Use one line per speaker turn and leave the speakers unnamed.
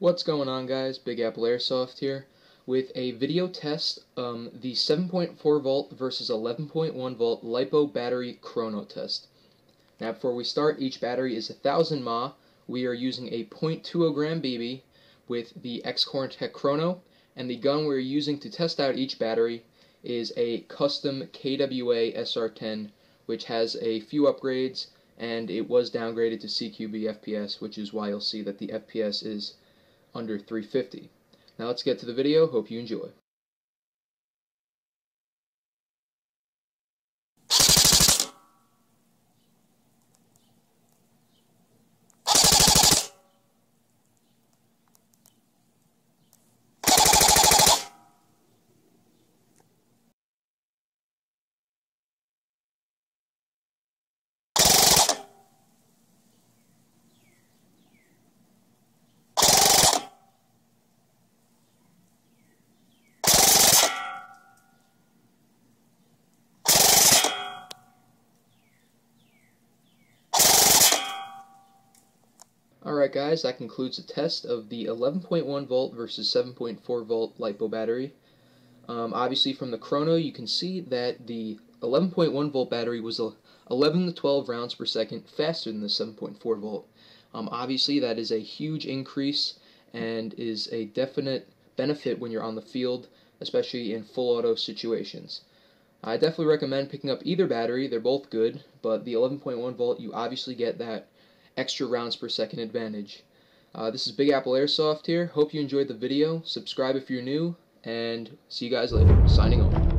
What's going on guys, Big Apple Airsoft here with a video test um, the 7.4 volt versus 11.1 volt LiPo battery chrono test. Now before we start, each battery is 1000 mAh. We are using a 0.20 gram BB with the XChortech Chrono and the gun we're using to test out each battery is a custom KWA SR10 which has a few upgrades and it was downgraded to CQB FPS which is why you'll see that the FPS is under 350. Now let's get to the video. Hope you enjoy. Alright guys, that concludes the test of the 11.1 volt versus 7.4 volt LiPo battery. Um, obviously from the chrono you can see that the 11.1 volt battery was 11 to 12 rounds per second faster than the 7.4 volt. Um, obviously that is a huge increase and is a definite benefit when you're on the field, especially in full auto situations. I definitely recommend picking up either battery, they're both good, but the 11.1 volt you obviously get that extra rounds per second advantage. Uh, this is Big Apple Airsoft here. Hope you enjoyed the video. Subscribe if you're new, and see you guys later. Signing off.